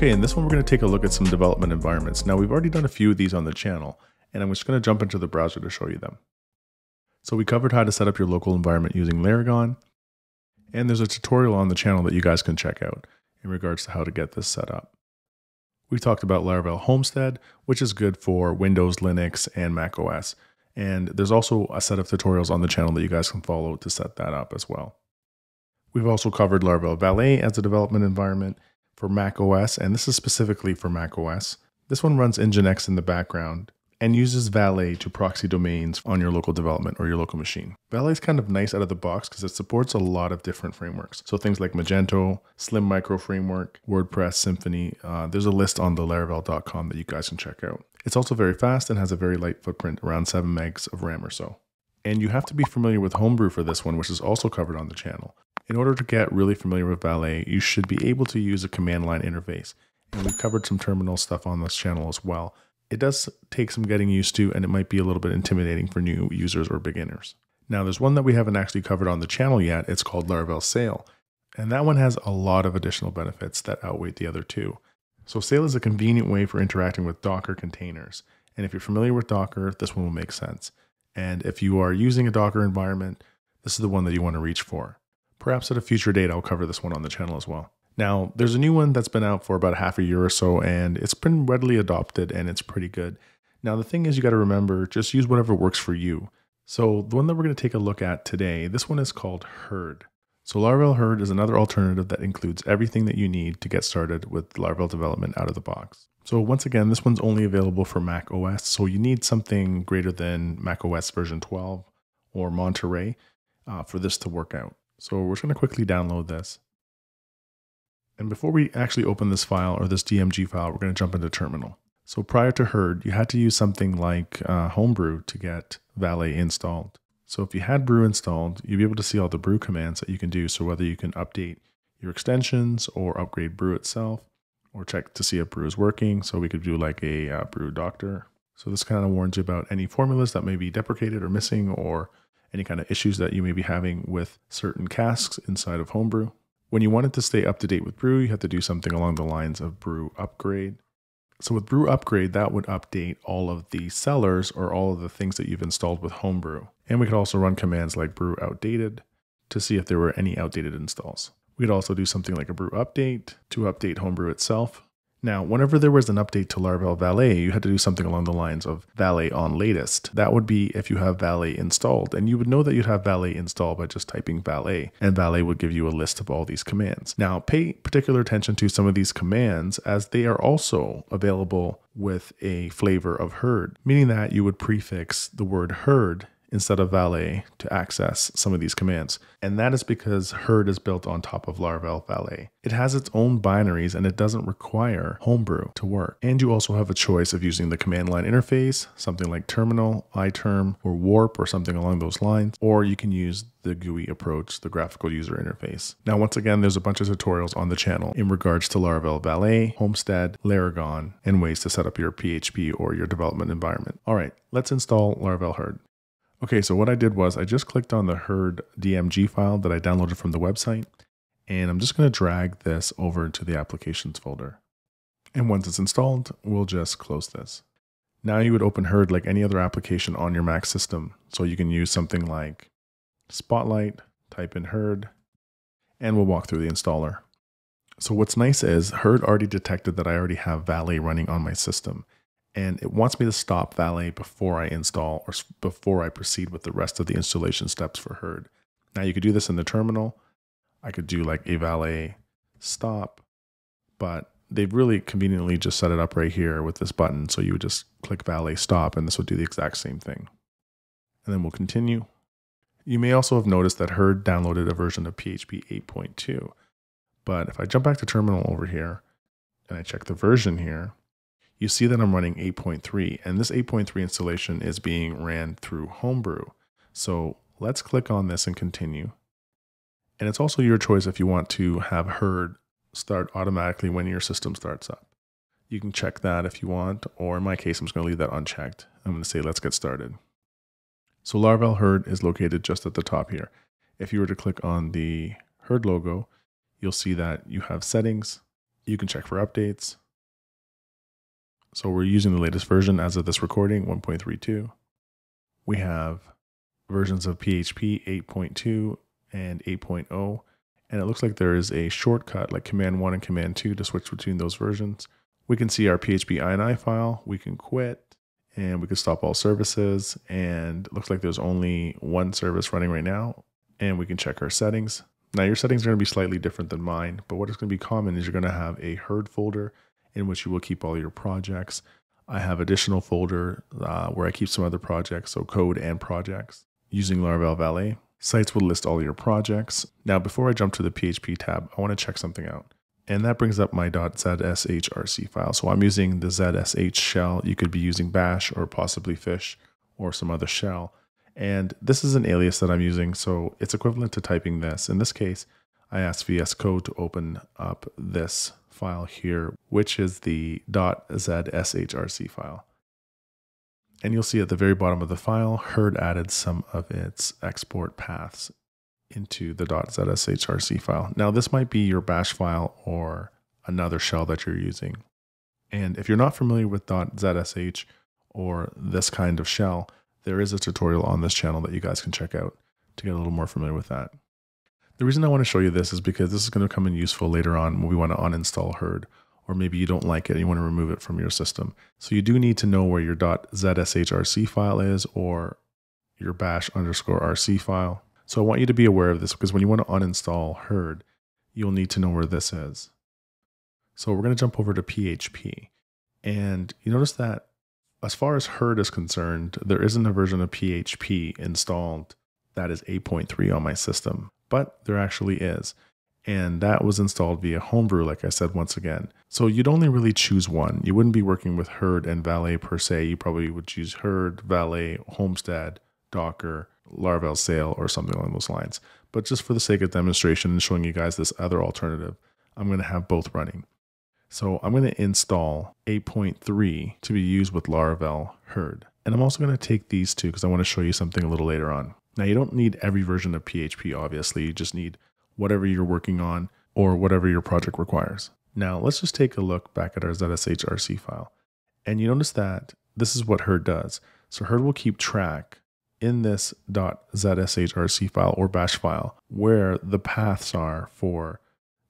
Okay, in this one we're going to take a look at some development environments. Now we've already done a few of these on the channel, and I'm just going to jump into the browser to show you them. So we covered how to set up your local environment using Laragon, and there's a tutorial on the channel that you guys can check out in regards to how to get this set up. We talked about Laravel Homestead, which is good for Windows, Linux, and Mac OS. And there's also a set of tutorials on the channel that you guys can follow to set that up as well. We've also covered Laravel Valet as a development environment for Mac OS, and this is specifically for Mac OS. This one runs Nginx in the background and uses Valet to proxy domains on your local development or your local machine. Valet is kind of nice out of the box because it supports a lot of different frameworks. So things like Magento, Slim Micro Framework, WordPress, Symfony. Uh, there's a list on the Laravel.com that you guys can check out. It's also very fast and has a very light footprint, around 7 megs of RAM or so. And you have to be familiar with Homebrew for this one, which is also covered on the channel. In order to get really familiar with Valet, you should be able to use a command line interface. And we've covered some terminal stuff on this channel as well. It does take some getting used to, and it might be a little bit intimidating for new users or beginners. Now, there's one that we haven't actually covered on the channel yet. It's called Laravel Sail. And that one has a lot of additional benefits that outweigh the other two. So Sail is a convenient way for interacting with Docker containers. And if you're familiar with Docker, this one will make sense. And if you are using a Docker environment, this is the one that you want to reach for. Perhaps at a future date, I'll cover this one on the channel as well. Now, there's a new one that's been out for about half a year or so, and it's been readily adopted and it's pretty good. Now, the thing is, you got to remember just use whatever works for you. So, the one that we're going to take a look at today, this one is called Herd. So, Laravel Herd is another alternative that includes everything that you need to get started with Laravel development out of the box. So, once again, this one's only available for Mac OS, so you need something greater than Mac OS version 12 or Monterey uh, for this to work out. So we're just going to quickly download this. And before we actually open this file or this DMG file, we're going to jump into terminal. So prior to Herd, you had to use something like uh, Homebrew to get Valet installed. So if you had Brew installed, you'd be able to see all the Brew commands that you can do. So whether you can update your extensions or upgrade Brew itself, or check to see if Brew is working. So we could do like a uh, Brew Doctor. So this kind of warns you about any formulas that may be deprecated or missing, or any kind of issues that you may be having with certain casks inside of Homebrew. When you wanted to stay up to date with Brew, you have to do something along the lines of Brew Upgrade. So with Brew Upgrade, that would update all of the cellars or all of the things that you've installed with Homebrew. And we could also run commands like Brew Outdated to see if there were any outdated installs. We could also do something like a Brew Update to update Homebrew itself now, whenever there was an update to Laravel Valet, you had to do something along the lines of Valet on latest. That would be if you have Valet installed, and you would know that you'd have Valet installed by just typing Valet, and Valet would give you a list of all these commands. Now, pay particular attention to some of these commands as they are also available with a flavor of herd, meaning that you would prefix the word herd instead of Valet to access some of these commands. And that is because Herd is built on top of Laravel Valet. It has its own binaries and it doesn't require Homebrew to work. And you also have a choice of using the command line interface, something like Terminal, iTerm, or Warp, or something along those lines, or you can use the GUI approach, the graphical user interface. Now, once again, there's a bunch of tutorials on the channel in regards to Laravel Valet, Homestead, Laragon, and ways to set up your PHP or your development environment. All right, let's install Laravel Herd. Okay, so what I did was I just clicked on the herd DMG file that I downloaded from the website, and I'm just going to drag this over to the applications folder. And once it's installed, we'll just close this. Now you would open Herd like any other application on your Mac system. So you can use something like Spotlight, type in Herd, and we'll walk through the installer. So what's nice is Herd already detected that I already have Valet running on my system and it wants me to stop Valet before I install or before I proceed with the rest of the installation steps for Herd. Now you could do this in the terminal. I could do like a Valet stop, but they've really conveniently just set it up right here with this button. So you would just click Valet stop and this would do the exact same thing. And then we'll continue. You may also have noticed that Herd downloaded a version of PHP 8.2. But if I jump back to terminal over here and I check the version here, you see that I'm running 8.3 and this 8.3 installation is being ran through Homebrew. So let's click on this and continue. And it's also your choice if you want to have Herd start automatically when your system starts up. You can check that if you want, or in my case, I'm just going to leave that unchecked. I'm to say, let's get started. So Laravel Herd is located just at the top here. If you were to click on the Herd logo, you'll see that you have settings, You can check for updates. So we're using the latest version as of this recording, 1.32. We have versions of PHP 8.2 and 8.0. And it looks like there is a shortcut like command 1 and command 2 to switch between those versions. We can see our PHP ini file. We can quit and we can stop all services. And it looks like there's only one service running right now. And we can check our settings. Now your settings are going to be slightly different than mine, but what is going to be common is you're going to have a herd folder in which you will keep all your projects. I have additional folder uh, where I keep some other projects, so code and projects using Laravel Valet. Sites will list all your projects. Now, before I jump to the PHP tab, I want to check something out. And that brings up my .zshrc file. So I'm using the ZSH shell. You could be using bash or possibly fish or some other shell. And this is an alias that I'm using, so it's equivalent to typing this. In this case, I asked VS Code to open up this file here, which is the .zshrc file. And you'll see at the very bottom of the file, Herd added some of its export paths into the .zshrc file. Now this might be your bash file or another shell that you're using. And if you're not familiar with .zsh or this kind of shell, there is a tutorial on this channel that you guys can check out to get a little more familiar with that. The reason I want to show you this is because this is going to come in useful later on when we want to uninstall Herd, or maybe you don't like it and you want to remove it from your system. So you do need to know where your .zshrc file is or your bash underscore rc file. So I want you to be aware of this because when you want to uninstall Herd, you'll need to know where this is. So we're going to jump over to PHP. And you notice that as far as Herd is concerned, there isn't a version of PHP installed that is 8.3 on my system but there actually is. And that was installed via Homebrew, like I said once again. So you'd only really choose one. You wouldn't be working with Herd and Valet per se. You probably would choose Herd, Valet, Homestead, Docker, Laravel Sail, or something along those lines. But just for the sake of demonstration and showing you guys this other alternative, I'm going to have both running. So I'm going to install 8.3 to be used with Laravel Herd. And I'm also going to take these two because I want to show you something a little later on. Now, you don't need every version of PHP, obviously. You just need whatever you're working on or whatever your project requires. Now, let's just take a look back at our ZSHRC file. And you notice that this is what Herd does. So Herd will keep track in this .zshrc file or bash file where the paths are for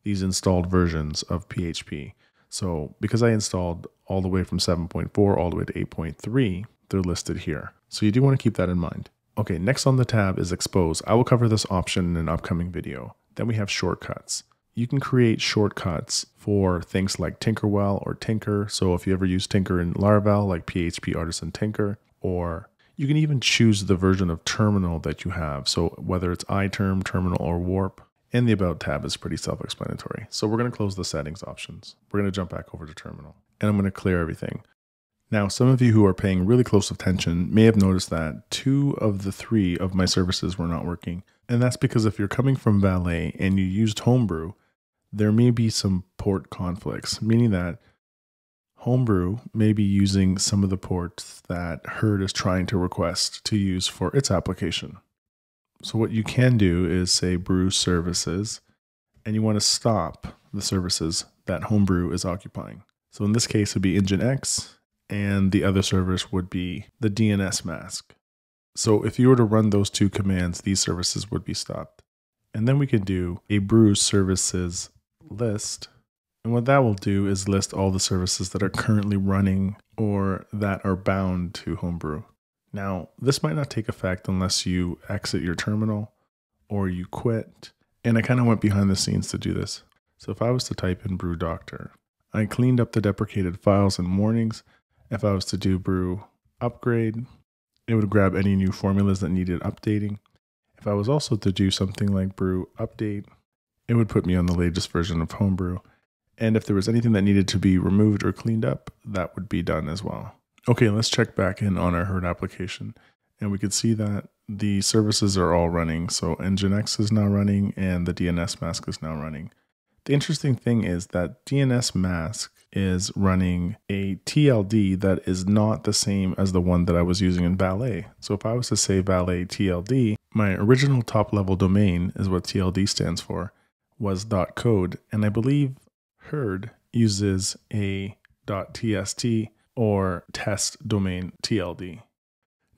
these installed versions of PHP. So because I installed all the way from 7.4 all the way to 8.3, they're listed here. So you do want to keep that in mind. Okay, next on the tab is Expose. I will cover this option in an upcoming video. Then we have shortcuts. You can create shortcuts for things like Tinkerwell or Tinker. So if you ever use Tinker in Laravel, like PHP Artisan Tinker, or you can even choose the version of terminal that you have. So whether it's iTerm, terminal, or warp. And the About tab is pretty self-explanatory. So we're going to close the settings options. We're going to jump back over to terminal. And I'm going to clear everything. Now, some of you who are paying really close attention may have noticed that two of the three of my services were not working. And that's because if you're coming from Valet and you used Homebrew, there may be some port conflicts, meaning that Homebrew may be using some of the ports that Herd is trying to request to use for its application. So, what you can do is say brew services, and you want to stop the services that Homebrew is occupying. So, in this case, it would be Nginx and the other service would be the dnsmasq. So if you were to run those two commands, these services would be stopped. And then we can do a brew services list. And what that will do is list all the services that are currently running or that are bound to Homebrew. Now, this might not take effect unless you exit your terminal or you quit. And I kind of went behind the scenes to do this. So if I was to type in brew doctor, I cleaned up the deprecated files and warnings if I was to do brew upgrade, it would grab any new formulas that needed updating. If I was also to do something like brew update, it would put me on the latest version of homebrew. And if there was anything that needed to be removed or cleaned up, that would be done as well. Okay, let's check back in on our herd application. And we could see that the services are all running. So Nginx is now running and the dnsmasq is now running. The interesting thing is that dnsmasq is running a TLD that is not the same as the one that I was using in Valet. So if I was to say Valet TLD, my original top level domain is what TLD stands for, was .code, and I believe Herd uses a .tst or test domain TLD.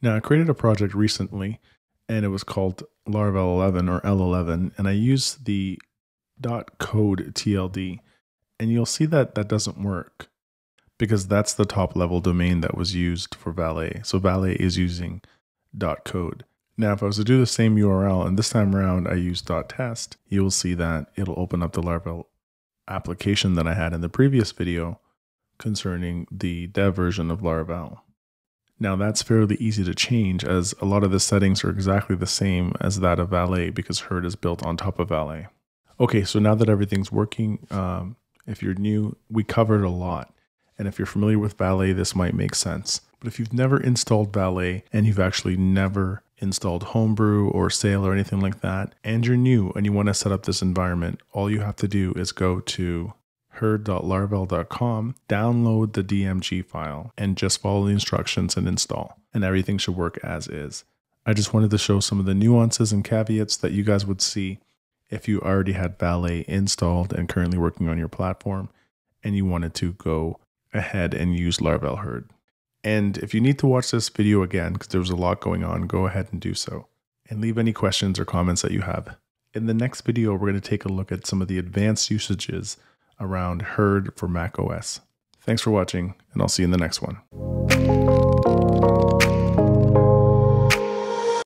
Now I created a project recently and it was called Laravel 11 or L11 and I used the .code TLD and you'll see that that doesn't work because that's the top level domain that was used for Valet. So Valet is using .code. Now, if I was to do the same URL and this time around I use .test, you will see that it'll open up the Laravel application that I had in the previous video concerning the dev version of Laravel. Now that's fairly easy to change as a lot of the settings are exactly the same as that of Valet because Herd is built on top of Valet. Okay, so now that everything's working, um, if you're new, we covered a lot. And if you're familiar with Valet, this might make sense. But if you've never installed Valet and you've actually never installed Homebrew or Sail or anything like that, and you're new and you want to set up this environment, all you have to do is go to herd.laravel.com, download the DMG file, and just follow the instructions and install. And everything should work as is. I just wanted to show some of the nuances and caveats that you guys would see if you already had Valet installed and currently working on your platform and you wanted to go ahead and use Laravel Herd. And if you need to watch this video again, because there was a lot going on, go ahead and do so. And leave any questions or comments that you have. In the next video, we're going to take a look at some of the advanced usages around Herd for macOS. Thanks for watching, and I'll see you in the next one.